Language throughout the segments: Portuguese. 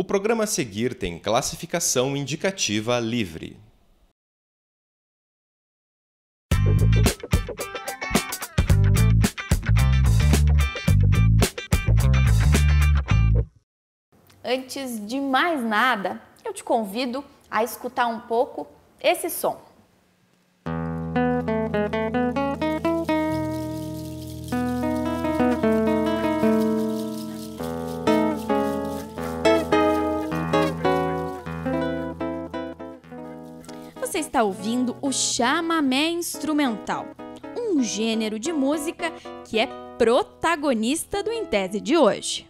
O programa a seguir tem classificação indicativa livre. Antes de mais nada, eu te convido a escutar um pouco esse som. Está ouvindo o chamamé instrumental, um gênero de música que é protagonista do Intese de hoje.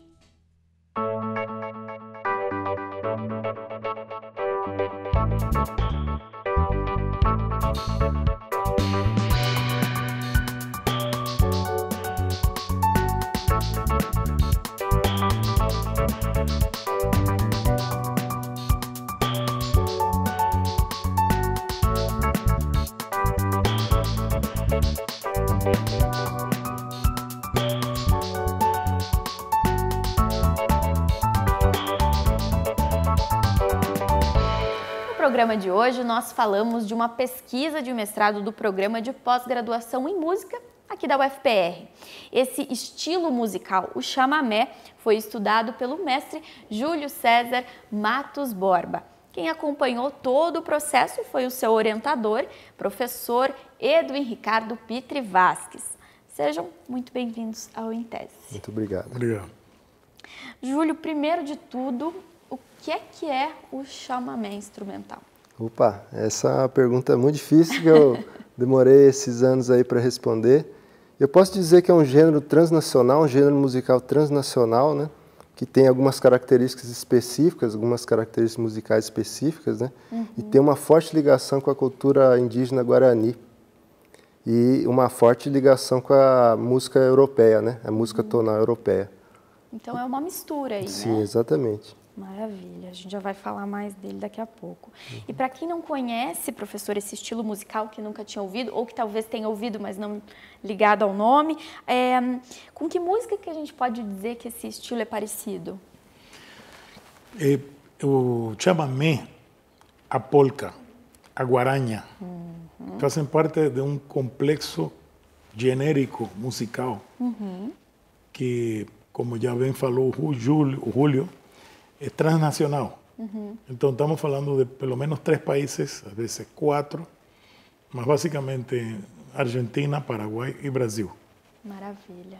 Programa de hoje, nós falamos de uma pesquisa de mestrado do programa de pós-graduação em música aqui da UFPR. Esse estilo musical, o chamamé, foi estudado pelo mestre Júlio César Matos Borba. Quem acompanhou todo o processo foi o seu orientador, professor Edwin Ricardo Pitre Vasques. Sejam muito bem-vindos ao Intese. Muito obrigado. Obrigado. Júlio, primeiro de tudo, o que é que é o chamamé instrumental? Opa, essa é uma pergunta muito difícil que eu demorei esses anos aí para responder. Eu posso dizer que é um gênero transnacional, um gênero musical transnacional, né? Que tem algumas características específicas, algumas características musicais específicas, né? Uhum. E tem uma forte ligação com a cultura indígena guarani e uma forte ligação com a música europeia, né? A música uhum. tonal europeia. Então é uma mistura aí, Sim, né? exatamente. Maravilha, a gente já vai falar mais dele daqui a pouco. Uhum. E para quem não conhece, professor, esse estilo musical que nunca tinha ouvido, ou que talvez tenha ouvido, mas não ligado ao nome, é, com que música que a gente pode dizer que esse estilo é parecido? É, o chamamé, a polca, a guaranha, uhum. fazem parte de um complexo genérico musical uhum. que, como já bem falou o Júlio, o Júlio é transnacional. Uhum. Então estamos falando de pelo menos três países, às vezes quatro, mas basicamente Argentina, Paraguai e Brasil. Maravilha.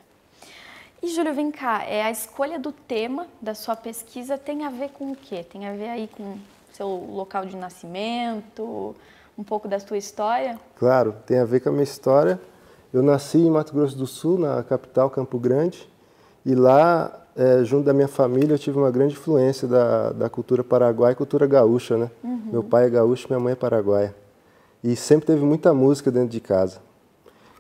E Júlio, vem cá, é, a escolha do tema da sua pesquisa tem a ver com o quê? Tem a ver aí com seu local de nascimento, um pouco da sua história? Claro, tem a ver com a minha história. Eu nasci em Mato Grosso do Sul, na capital Campo Grande, e lá é, junto da minha família, eu tive uma grande influência da, da cultura paraguaia e cultura gaúcha, né? Uhum. Meu pai é gaúcho, minha mãe é paraguaia. E sempre teve muita música dentro de casa.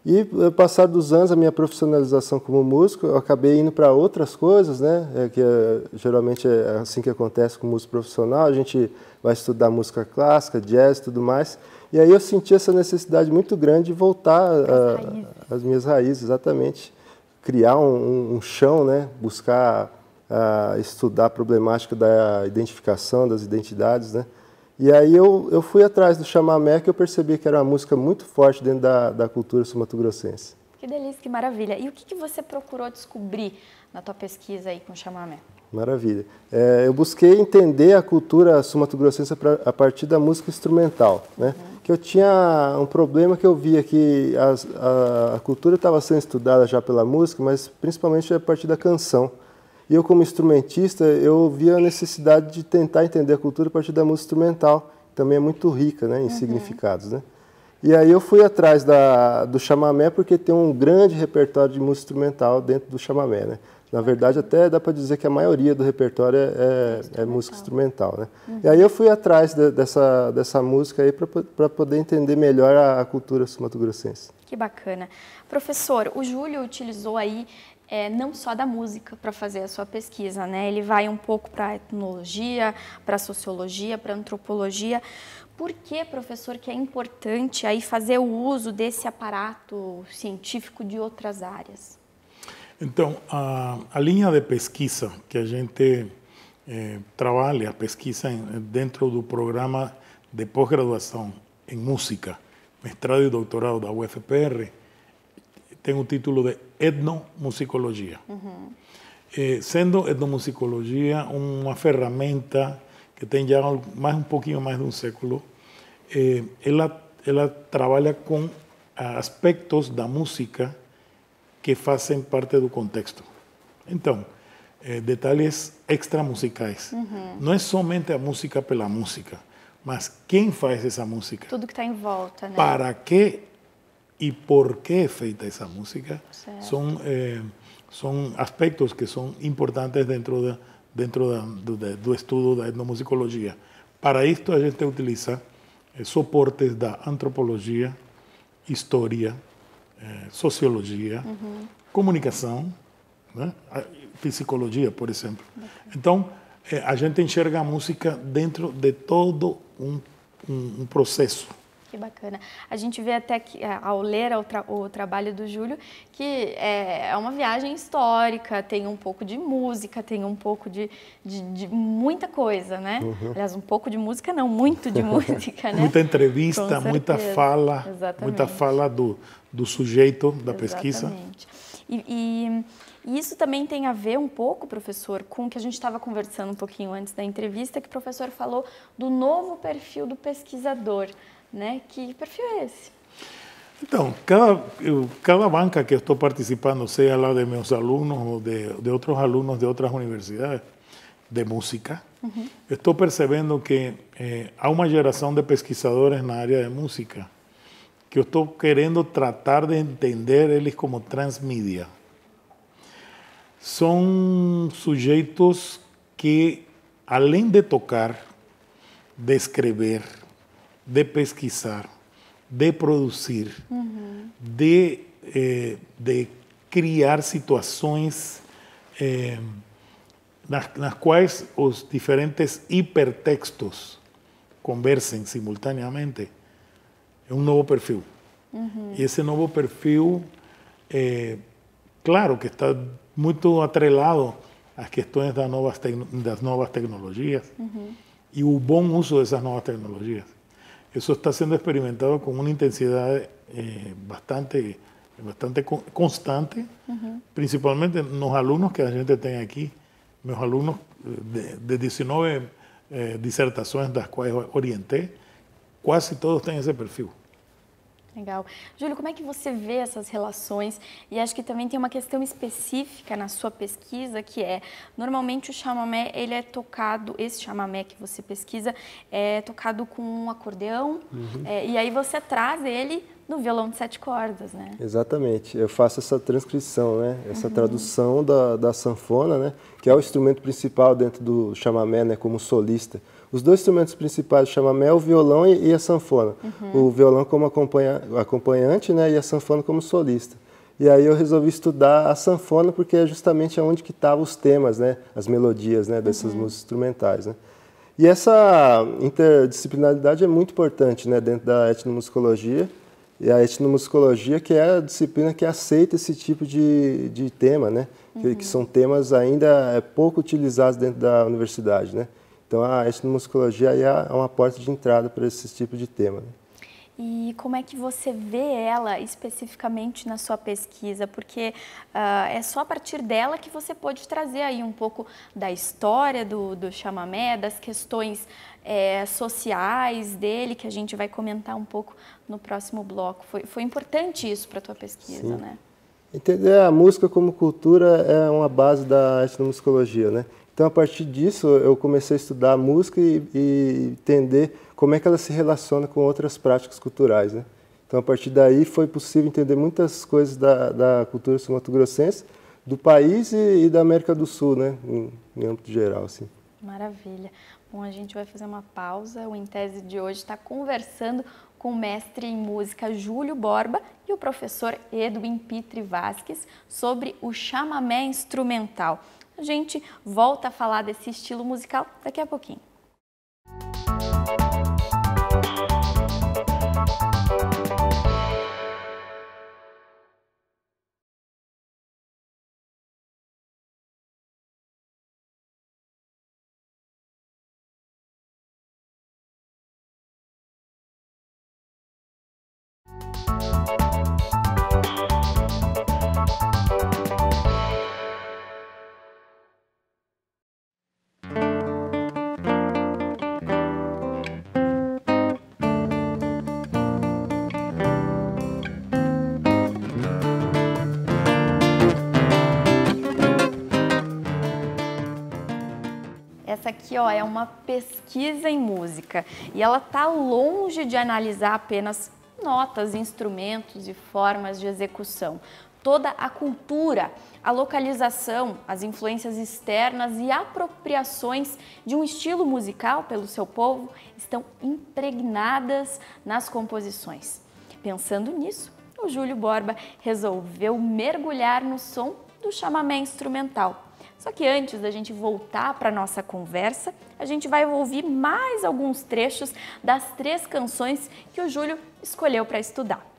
E, passar dos anos, a minha profissionalização como músico, eu acabei indo para outras coisas, né? É, que é, geralmente é assim que acontece com músico profissional. A gente vai estudar música clássica, jazz e tudo mais. E aí eu senti essa necessidade muito grande de voltar às minhas raízes, exatamente criar um, um chão, né? buscar uh, estudar a problemática da identificação das identidades. Né? E aí eu, eu fui atrás do chamamé que eu percebi que era uma música muito forte dentro da, da cultura sumatogrossense. Que delícia, que maravilha. E o que, que você procurou descobrir na tua pesquisa aí com o chamamé? Maravilha. É, eu busquei entender a cultura sumatogrossense a partir da música instrumental, né? Uhum que eu tinha um problema que eu via que as, a, a, cultura estava sendo estudada já pela música, mas principalmente a partir da canção. E eu, como instrumentista, eu via a necessidade de tentar entender a cultura a partir da música instrumental, também é muito rica né, em uhum. significados. Né? E aí eu fui atrás da, do chamamé porque tem um grande repertório de música instrumental dentro do chamamé. Né? Na verdade, até dá para dizer que a maioria do repertório é, é, é música instrumental. Né? Uhum. E aí eu fui atrás de, dessa, dessa música aí para poder entender melhor a, a cultura sumatogrossense. Que bacana. Professor, o Júlio utilizou aí é, não só da música para fazer a sua pesquisa, né? Ele vai um pouco para etnologia, para sociologia, para antropologia. Por que, professor, que é importante aí fazer o uso desse aparato científico de outras áreas? Então, a, a linha de pesquisa que a gente eh, trabalha, pesquisa em, dentro do programa de pós-graduação em música, mestrado e doutorado da UFPR, tem o título de etnomusicologia. Eh, sendo etnomusicologia uma ferramenta que tem já mais um pouquinho mais de um século, eh, ela, ela trabalha com aspectos da música que fazem parte do contexto. Então, eh, detalhes extramusicais. Não é somente a música pela música, mas quem faz essa música? Tudo que está em volta, né? Para que e por que é feita essa música Certo. são eh, são aspectos que são importantes dentro da, dentro da, do, do estudo da etnomusicologia. Para isto a gente utiliza eh, soportes da antropologia, história, eh, sociologia, comunicação, né? psicologia, por exemplo. Então eh, a gente enxerga a música dentro de todo um, um, um processo. Que bacana. A gente vê até que, ah, ao ler o, tra- o trabalho do Júlio, que é é uma viagem histórica, tem um pouco de música, tem um pouco de, de, de muita coisa, né? Aliás, um pouco de música, não, muito de música, né? Muita entrevista, muita fala, Exatamente. muita fala do, do sujeito da pesquisa. Exatamente. E, e- e isso também tem a ver um pouco, professor, com o que a gente estava conversando um pouquinho antes da entrevista, que o professor falou do novo perfil do pesquisador, né? Que perfil é esse? Então, cada, eu- cada banca que eu estou participando, seja lá de meus alunos ou de, de outros alunos de outras universidades de música, eu estou percebendo que eh, há uma geração de pesquisadores na área de música que eu estou querendo tratar de entender eles como transmídia. São sujeitos que, além de tocar, de escrever, de pesquisar, de produzir, de, eh, de criar situações eh, nas, nas quais os diferentes hipertextos conversem simultaneamente, é um novo perfil. E esse novo perfil, eh, claro que está muito atrelado às questões das novas, das novas tecnologias e o bom uso dessas novas tecnologias. Isso está sendo experimentado com uma intensidade eh, bastante, bastante con- constante, principalmente nos alunos que a gente tem aqui. Meus alunos eh, de, de 19 eh, dissertações das quais eu orientei, quase todos têm esse perfil. Legal. Júlio, como é que você vê essas relações? E acho que também tem uma questão específica na sua pesquisa, que é, normalmente o chamamé, ele é tocado, esse chamamé que você pesquisa, é tocado com um acordeão, é, e aí você traz ele no violão de sete cordas, né? Exatamente. Eu faço essa transcrição, né? Essa tradução da, da sanfona, né? Que é o instrumento principal dentro do chamamé, né? Como solista. Os dois instrumentos principais do chamamé é o violão e, e a sanfona. O violão como acompanha, acompanhante, né? E a sanfona como solista. E aí eu resolvi estudar a sanfona porque é justamente onde que estavam os temas, né? As melodias, né? Dessas músicas instrumentais, né? E essa interdisciplinaridade é muito importante, né? Dentro da etnomusicologia e a etnomusicologia, que é a disciplina que aceita esse tipo de, de tema, né? Que, que são temas ainda é, pouco utilizados dentro da universidade, né? Então a etnomusicologia aí é uma porta de entrada para esse tipo de tema. Né? E como é que você vê ela especificamente na sua pesquisa? Porque ah, é só a partir dela que você pode trazer aí um pouco da história do, do chamamé, das questões eh, sociais dele, que a gente vai comentar um pouco no próximo bloco. Foi, foi importante isso para a tua pesquisa, Sim. né? Entender a música como cultura é uma base da etnomusicologia, né? Então, a partir disso, eu comecei a estudar música e, e entender como é que ela se relaciona com outras práticas culturais, né? Então, a partir daí, foi possível entender muitas coisas da, da cultura sul-mato-grossense, do país e, e da América do Sul, né? Em, em âmbito geral, assim. Maravilha. Bom, a gente vai fazer uma pausa. O Em Tese de hoje está conversando com o mestre em música Júlio Borba e o professor Edwin Pitre Vasques sobre o chamamé instrumental. A gente volta a falar desse estilo musical daqui a pouquinho. Aqui ó, é uma pesquisa em música e ela está longe de analisar apenas notas, instrumentos e formas de execução. Toda a cultura, a localização, as influências externas e apropriações de um estilo musical pelo seu povo estão impregnadas nas composições. Pensando nisso, o Júlio Borba resolveu mergulhar no som do chamamé instrumental só que antes da gente voltar para nossa conversa, a gente vai ouvir mais alguns trechos das três canções que o Júlio escolheu para estudar.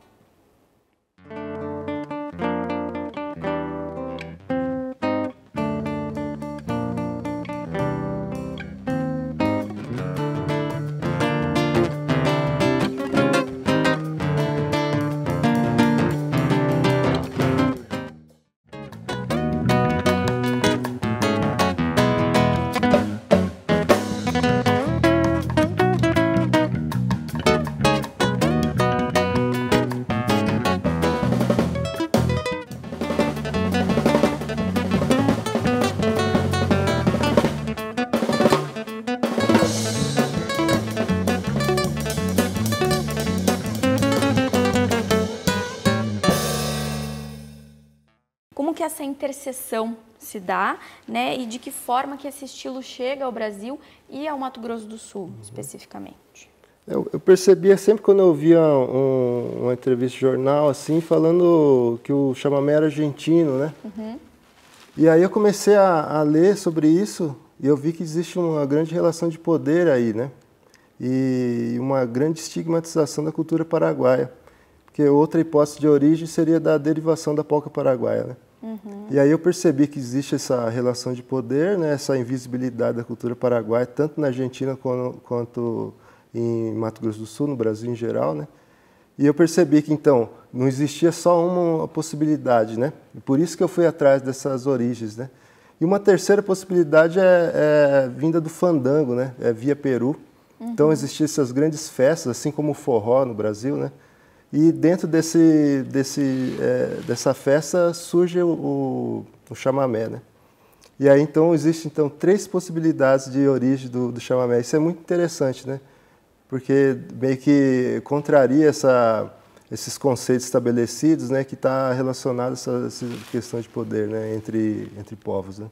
Interseção se dá, né, e de que forma que esse estilo chega ao Brasil e ao Mato Grosso do Sul, uhum. especificamente? Eu, eu, percebia sempre quando eu via um, uma entrevista de jornal assim, falando que o chamamé era argentino, né? Uhum. E aí eu comecei a, a, ler sobre isso e eu vi que existe uma grande relação de poder aí, né? E uma grande estigmatização da cultura paraguaia. Porque outra hipótese de origem seria da derivação da polca paraguaia, né? Uhum. E aí eu percebi que existe essa relação de poder, né, essa invisibilidade da cultura paraguaia, tanto na Argentina quanto, quanto em Mato Grosso do Sul, no Brasil em geral, né? E eu percebi que então não existia só uma possibilidade, né? E por isso que eu fui atrás dessas origens, né? E uma terceira possibilidade é, é vinda do fandango, né? É via Peru. Uhum. Então existiam essas grandes festas, assim como o forró no Brasil, né? E dentro desse, desse, é, dessa festa surge o, o, chamamé, né? E aí então existem então três possibilidades de origem do, do chamamé. Isso é muito interessante, né? Porque meio que contraria essa, esses conceitos estabelecidos, né? Que está relacionado essa, essa, questão de poder, né? Entre entre povos, né?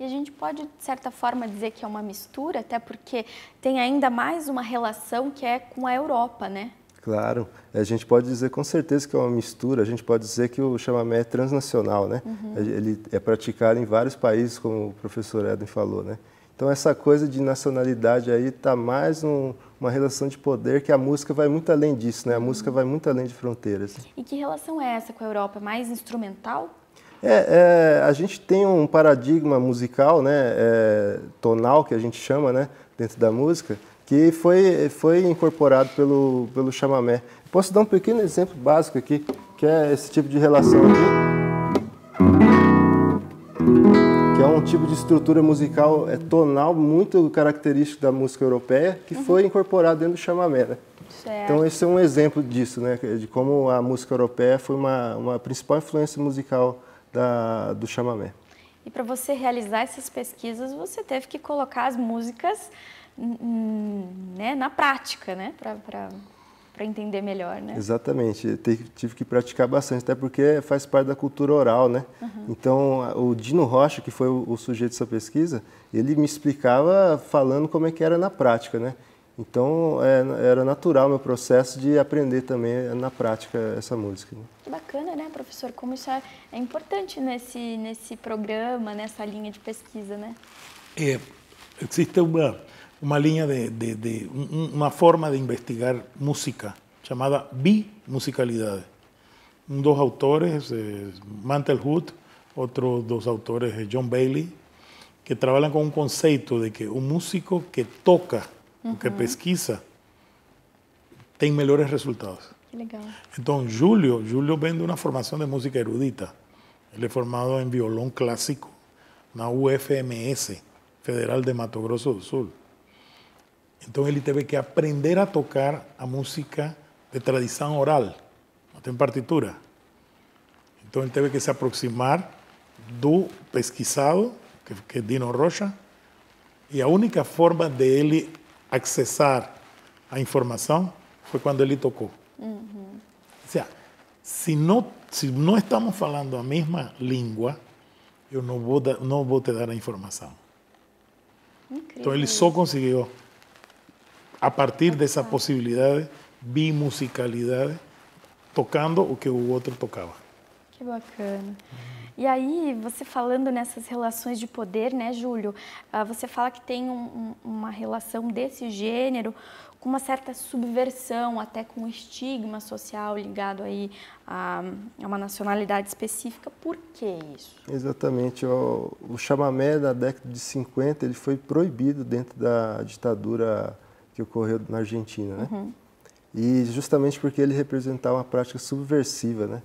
E a gente pode, de certa forma, dizer que é uma mistura, até porque tem ainda mais uma relação que é com a Europa, né? Claro, a gente pode dizer com certeza que é uma mistura, a gente pode dizer que o chamamé é transnacional, né? Uhum. Ele é praticado em vários países, como o professor Eden falou, né? Então essa coisa de nacionalidade aí está mais um, uma relação de poder que a música vai muito além disso, né? A música vai muito além de fronteiras. E que relação é essa com a Europa? Mais instrumental? É, é a gente tem um paradigma musical, né? É, tonal que a gente chama, né? Dentro da música, que foi, foi incorporado pelo, pelo chamamé. Posso dar um pequeno exemplo básico aqui, que é esse tipo de relação aqui, que é um tipo de estrutura musical é, tonal muito característico da música europeia, que uhum. foi incorporado dentro do chamamé. Né? Então esse é um exemplo disso, né, de como a música europeia foi uma, uma principal influência musical da, do chamamé. E para você realizar essas pesquisas, você teve que colocar as músicas né, na prática, né, para entender melhor, né? Exatamente, tive que praticar bastante, até porque faz parte da cultura oral, né? Uhum. Então, o Dino Rocha, que foi o, o, sujeito dessa pesquisa, ele me explicava falando como é que era na prática, né? Então, é, era natural meu processo de aprender também na prática essa música. Né? Bacana, né, professor? Como isso é, é importante nesse, nesse programa, nessa linha de pesquisa, né? É, existe uma uma linha de, de, de, uma forma de investigar música chamada bimusicalidade. Um dos autores é Mantelhood, outro dos autores é John Bailey, que trabalham com um conceito de que o músico que toca, uhum. que pesquisa, tem melhores resultados. Que legal. Então, Júlio, Júlio vem de uma formação de música erudita. Ele é formado em violão clássico na UFMS, Federal de Mato Grosso do Sul. Então ele teve que aprender a tocar a música de tradição oral, não tem partitura. Então ele teve que se aproximar do pesquisado, que, que é Dino Rocha, e a única forma de ele acessar a informação foi quando ele tocou. Uhum. Ou seja, se não, se não estamos falando a mesma língua, eu não vou, não vou te dar a informação. Incrível. Então ele só conseguiu, a partir dessa possibilidade, bimusicalidade, tocando o que o outro tocava. Que bacana. E aí, você falando nessas relações de poder, né, Júlio? Ah, você fala que tem um, uma relação desse gênero com uma certa subversão, até com um estigma social ligado aí a, a uma nacionalidade específica. Por que isso? Exatamente. O, o chamamé da década de 50 ele foi proibido dentro da ditadura que ocorreu na Argentina, né? Uhum. E justamente porque ele representava uma prática subversiva, né?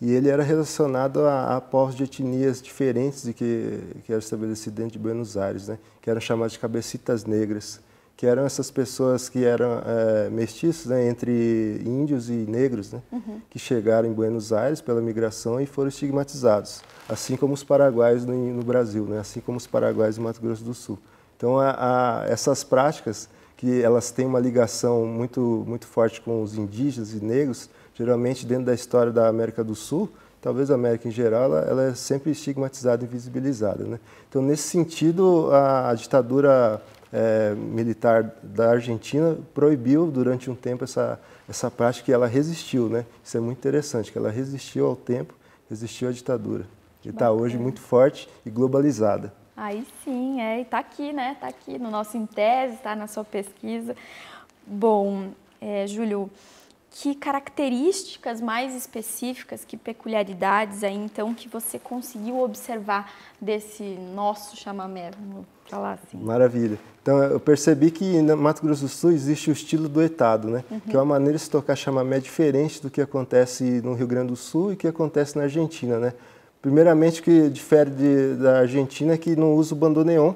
E ele era relacionado a, a povos de etnias diferentes de que, que eram estabelecidos dentro de Buenos Aires, né? que eram chamados de cabecitas negras, que eram essas pessoas que eram é, mestiços né? entre índios e negros, né? Uhum. que chegaram em Buenos Aires pela migração e foram estigmatizados, assim como os paraguaios no, no Brasil, né? assim como os paraguaios no Mato Grosso do Sul. Então, a, a, essas práticas, que elas têm uma ligação muito, muito forte com os indígenas e negros, geralmente dentro da história da América do Sul, talvez a América em geral, ela, ela é sempre estigmatizada e invisibilizada. Né? Então, nesse sentido, a, a ditadura é, militar da Argentina proibiu durante um tempo essa, essa prática e ela resistiu. Né? Isso é muito interessante, que ela resistiu ao tempo, resistiu à ditadura. E está hoje muito forte e globalizada. Aí sim, é, e está aqui, né? Está aqui no nosso Intese, está na sua pesquisa. Bom, é, Júlio, que características mais específicas, que peculiaridades aí então que você conseguiu observar desse nosso chamamé, vamos falar assim? Maravilha. Então eu percebi que no Mato Grosso do Sul existe o estilo duetado, né? Uhum. Que é uma maneira de se tocar chamamé diferente do que acontece no Rio Grande do Sul e que acontece na Argentina, né? Primeiramente, o que difere de, da Argentina é que não usa o bandoneon,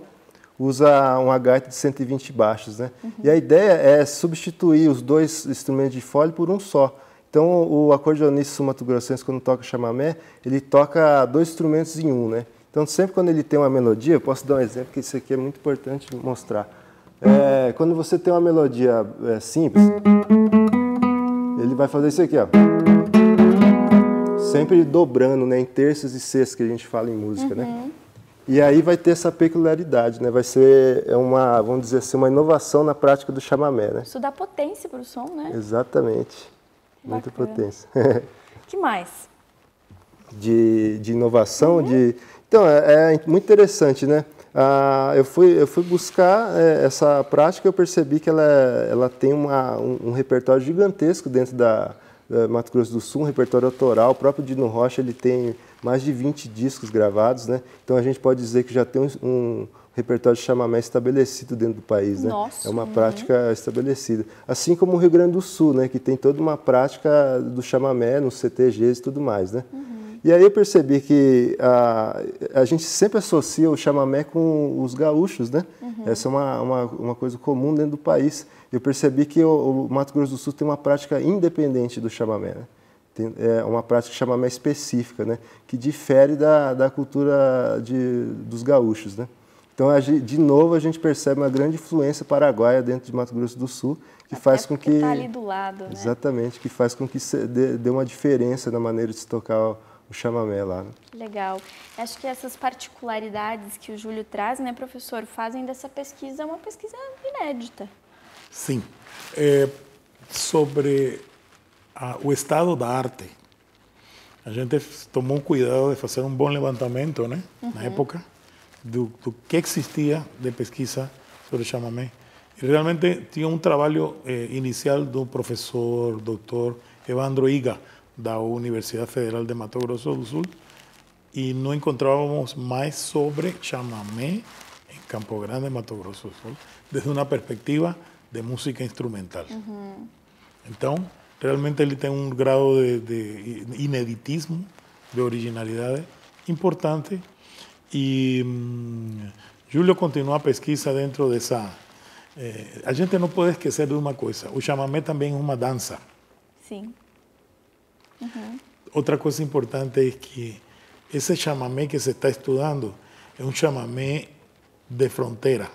usa uma gaita de 120 baixos, né? Uhum. E a ideia é substituir os dois instrumentos de fole por um só. Então, o acordeonista sumato-grossense, quando toca chamamé, ele toca dois instrumentos em um, né? Então, sempre quando ele tem uma melodia, eu posso dar um exemplo, que isso aqui é muito importante mostrar. É, quando você tem uma melodia é, simples, ele vai fazer isso aqui, ó. Sempre dobrando, né? Em terças e sextas que a gente fala em música, uhum. né? E aí vai ter essa peculiaridade, né? Vai ser é uma, vamos dizer assim, uma inovação na prática do chamamé, né? Isso dá potência para o som, né? Exatamente. Muita potência. que mais? De, de inovação, uhum. de... Então, é, é, muito interessante, né? Ah, eu, fui, eu fui buscar é, essa prática e eu percebi que ela, ela tem uma, um, um repertório gigantesco dentro da Mato Grosso do Sul, um repertório autoral. O próprio Dino Rocha, ele tem mais de 20 discos gravados, né? Então a gente pode dizer que já tem um, um repertório de chamamé estabelecido dentro do país, né? Nossa, é uma uhum. prática estabelecida. Assim como o Rio Grande do Sul, né? Que tem toda uma prática do chamamé nos CTGs e tudo mais, né? Uhum. E aí eu percebi que a, a gente sempre associa o chamamé com os gaúchos, né? Uhum. Essa é uma, uma, uma, coisa comum dentro do país. Eu percebi que o, o Mato Grosso do Sul tem uma prática independente do chamamé, né? Tem, é uma prática chamada específica, né? que difere da, da cultura de, dos gaúchos. Né? Então, de novo, a gente percebe uma grande influência paraguaia dentro de Mato Grosso do Sul, que Até faz com que... está ali do lado, né? Exatamente, que faz com que dê, dê uma diferença na maneira de se tocar o, chamamé lá. Né? Legal. Acho que essas particularidades que o Júlio traz, né, professor, fazem dessa pesquisa uma pesquisa inédita. Sim. É, sobre a, o estado da arte. A gente tomou cuidado de fazer um bom levantamento, né, uhum. na época, do, do, que existia de pesquisa sobre chamamé. E realmente tinha um trabalho eh, inicial do professor, doutor Evandro Iga, da Universidade Federal de Mato Grosso do Sul, e não encontrávamos mais sobre chamamé em Campo Grande, Mato Grosso do Sul, desde uma perspectiva de música instrumental. Uhum. Então, Realmente ele tem um grau de, de ineditismo, de originalidade importante. E hum, Júlio continua a pesquisa dentro dessa. Eh, a gente não pode esquecer de uma coisa: o chamamé também é uma dança. Sim. Outra coisa importante é que esse chamamé que se está estudando é um chamamé de fronteira.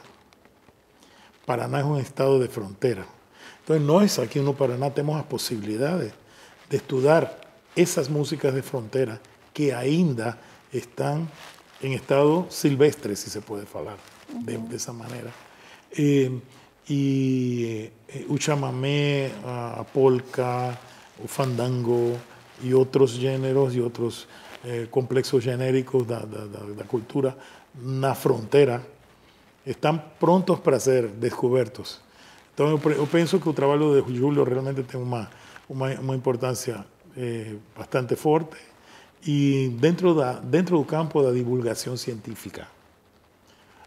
Paraná é um estado de fronteira. Então, nós aqui no Paraná temos as possibilidades de estudar essas músicas de fronteira que ainda estão em estado silvestre, se se pode falar de, dessa maneira. Eh, e eh, o chamamé, a, a polca, o fandango e outros gêneros e outros eh, complexos genéricos da, da, da, cultura na fronteira estão prontos para ser descobertos. Então, eu, eu penso que o trabalho de Júlio realmente tem uma, uma, uma eh, bastante forte e dentro, da, dentro do campo da divulgação científica.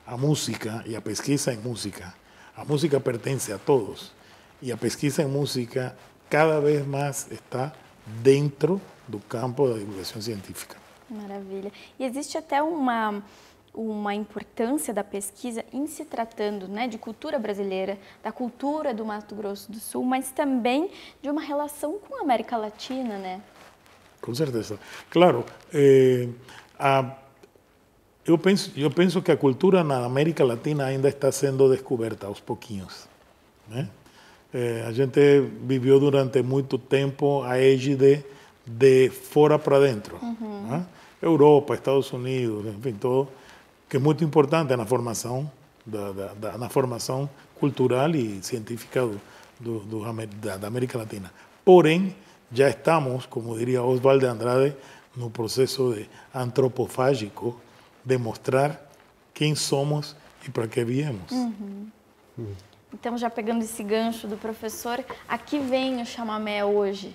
A música e a pesquisa em música. A música pertence a todos e a pesquisa em música cada vez mais está dentro do campo da divulgação científica. Maravilha. E existe até uma, uma importância da pesquisa em se tratando né, de cultura brasileira, da cultura do Mato Grosso do Sul, mas também de uma relação com a América Latina, né? Com certeza. Claro, eh, a, eu, penso, eu penso que a cultura na América Latina ainda está sendo descoberta aos pouquinhos. Né? Eh, a gente viveu durante muito tempo a égide de fora para dentro. né? Europa, Estados Unidos, enfim, todo, que é muito importante na formação, da, da, da- na formação cultural e científica do, do, do da, da América Latina. Porém, já estamos, como diria Oswald de Andrade, no processo de antropofágico de mostrar quem somos e para que viemos. Então, já pegando esse gancho do professor, aqui vem o chamamé hoje,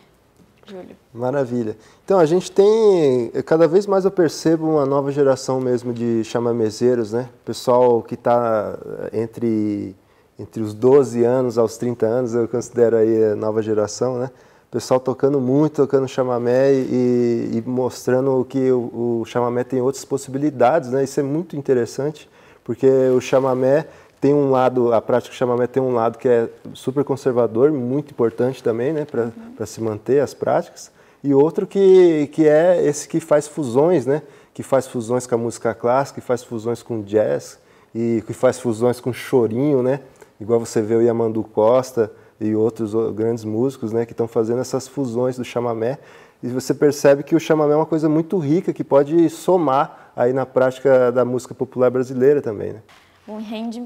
Júlio. Maravilha. Então, a gente tem, cada vez mais eu percebo uma nova geração mesmo de chamamezeiros, né? Pessoal que está entre, entre os 12 anos aos 30 anos, eu considero aí a nova geração, né? Pessoal tocando muito, tocando chamamé e, e mostrando que o, o chamamé tem outras possibilidades, né? Isso é muito interessante, porque o chamamé tem um lado, a prática do chamamé tem um lado que é super conservador, muito importante também, né, para se manter as práticas, e outro que, que é esse que faz fusões, né, que faz fusões com a música clássica, que faz fusões com jazz, e que faz fusões com chorinho, né, igual você vê o Yamandu Costa e outros grandes músicos, né, que estão fazendo essas fusões do chamamé, e você percebe que o chamamé é uma coisa muito rica, que pode somar aí na prática da música popular brasileira também, né. Bom, rende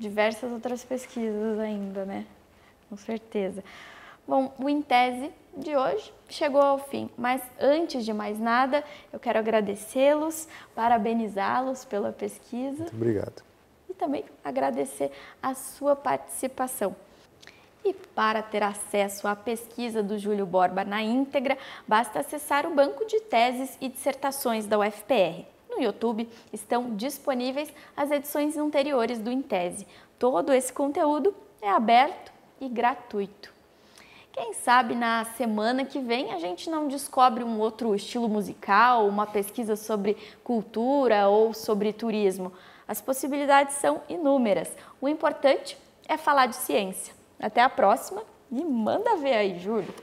diversas outras pesquisas ainda, né? Com certeza. Bom, o Em Tese de hoje chegou ao fim, mas antes de mais nada, eu quero agradecê-los, parabenizá-los pela pesquisa Muito obrigado. e também agradecer a sua participação. E para ter acesso à pesquisa do Júlio Borba na íntegra, basta acessar o banco de teses e dissertações da UFPR. No YouTube estão disponíveis as edições anteriores do Intese. Todo esse conteúdo é aberto e gratuito. Quem sabe na semana que vem a gente não descobre um outro estilo musical, uma pesquisa sobre cultura ou sobre turismo. As possibilidades são inúmeras. O importante é falar de ciência. Até a próxima e manda ver aí, Júlio.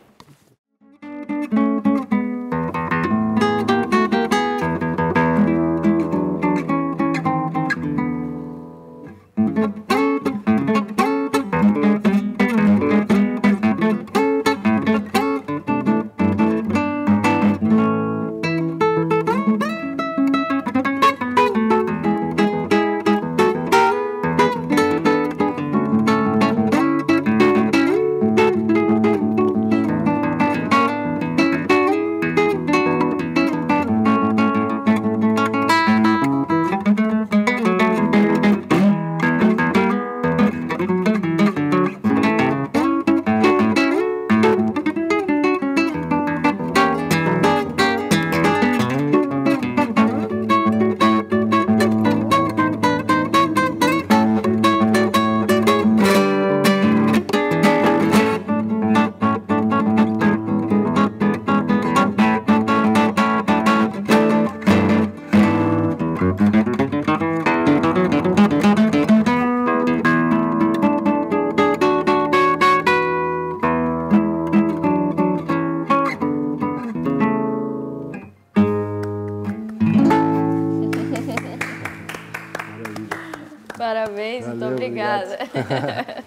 Parabéns, Valeu, muito obrigada.